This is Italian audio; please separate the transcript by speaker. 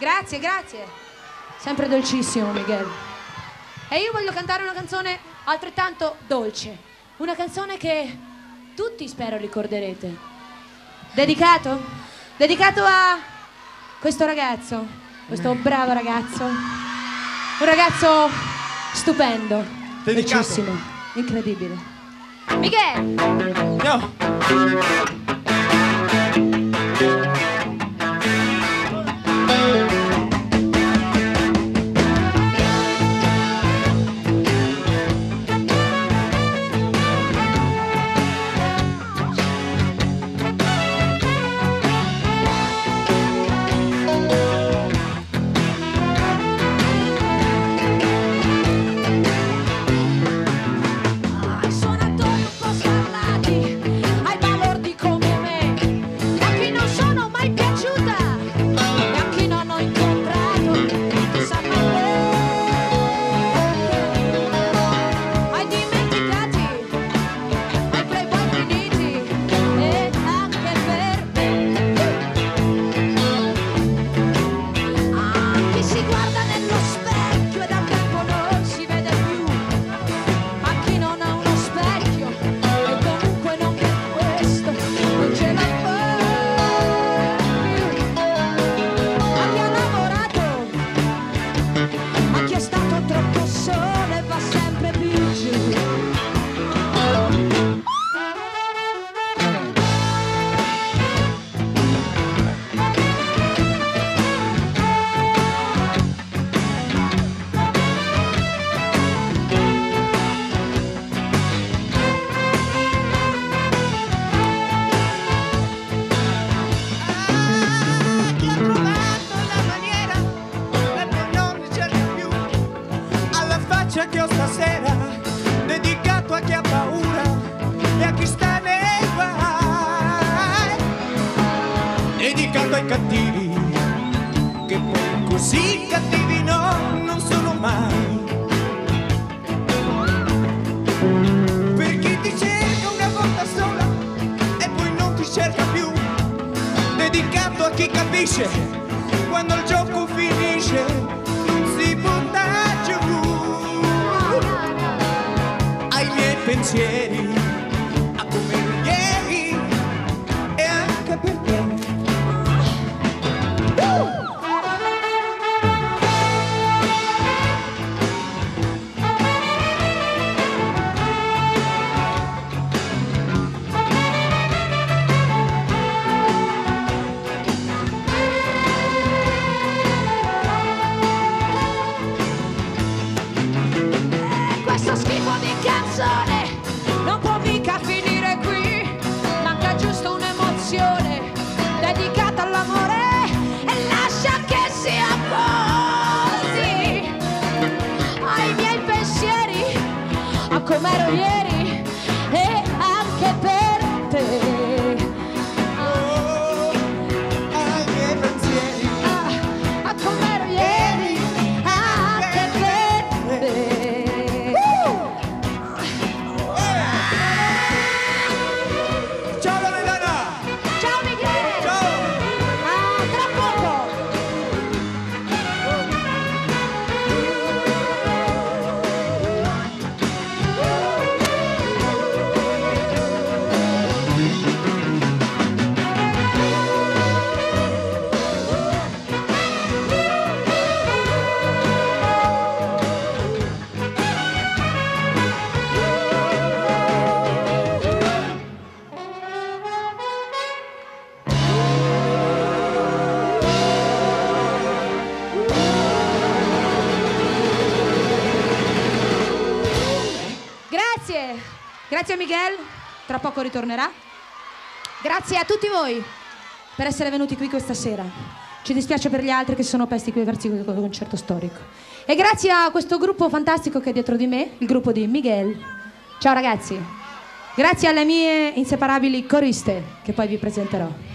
Speaker 1: Grazie, grazie. Sempre dolcissimo, Miguel. E io voglio cantare una canzone altrettanto dolce. Una canzone che tutti spero ricorderete. Dedicato? Dedicato a questo ragazzo, questo bravo ragazzo. Un ragazzo stupendo,
Speaker 2: Dedicato.
Speaker 1: dolcissimo, incredibile. Miguel!
Speaker 2: No.
Speaker 1: Ho
Speaker 3: stasera dedicato a chi ha paura e a chi sta nei guai. Dedicato ai cattivi che poi così cattivi no non sono mai. Per chi ti cerca una volta sola e poi non ti cerca più. Dedicato a chi capisce quando il gioco finisce quisiera. A
Speaker 1: com'ero Grazie, grazie Miguel, tra poco ritornerà. Grazie a tutti voi per essere venuti qui questa sera. Ci dispiace per gli altri che sono pesti qui verso questo concerto storico. E grazie a questo gruppo fantastico che è dietro di me, il gruppo di Miguel. Ciao ragazzi. Grazie alle mie inseparabili coriste che poi vi presenterò.